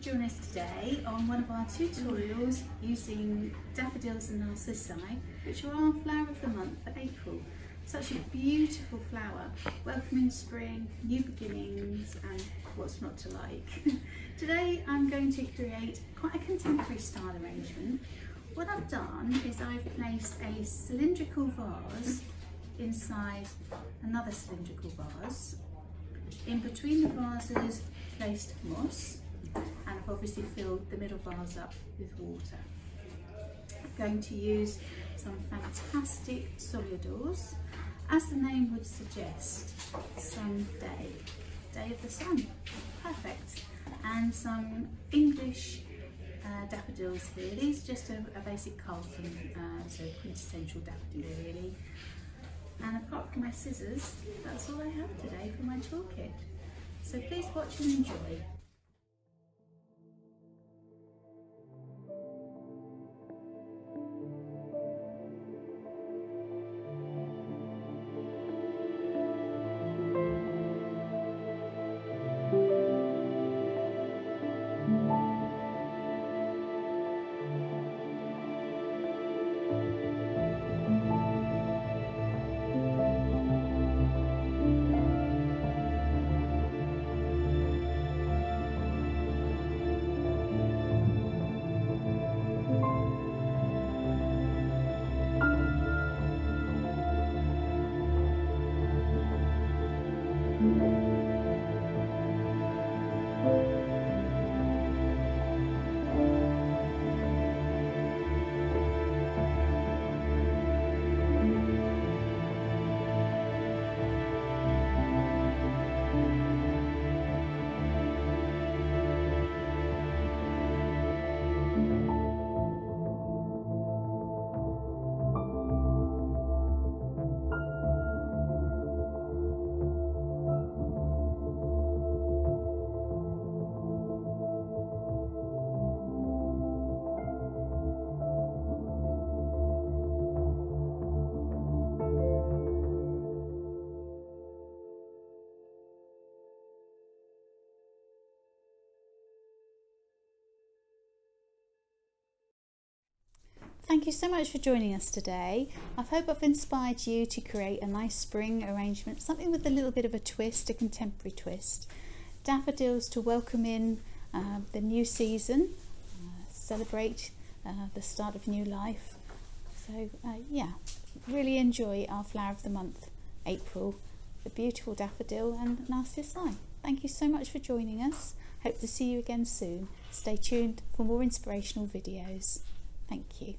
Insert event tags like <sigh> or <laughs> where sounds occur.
joining us today on one of our tutorials using daffodils and narcissi, which are our flower of the month for April. Such a beautiful flower, welcoming spring, new beginnings and what's not to like. <laughs> today I'm going to create quite a contemporary style arrangement. What I've done is I've placed a cylindrical vase inside another cylindrical vase. In between the vases placed moss I've obviously filled the middle vase up with water. I'm going to use some fantastic Sole D'ors, as the name would suggest, some day, day of the sun, perfect, and some English uh, daffodils here. These are just a, a basic Carlton, uh, so quintessential daffodil really. And apart from my scissors, that's all I have today for my toolkit. So please watch and enjoy. Thank you. Thank you so much for joining us today. I hope I've inspired you to create a nice spring arrangement, something with a little bit of a twist, a contemporary twist. Daffodils to welcome in uh, the new season, uh, celebrate uh, the start of new life. So uh, yeah, really enjoy our flower of the month, April, the beautiful daffodil and narcissi. Thank you so much for joining us. Hope to see you again soon. Stay tuned for more inspirational videos. Thank you.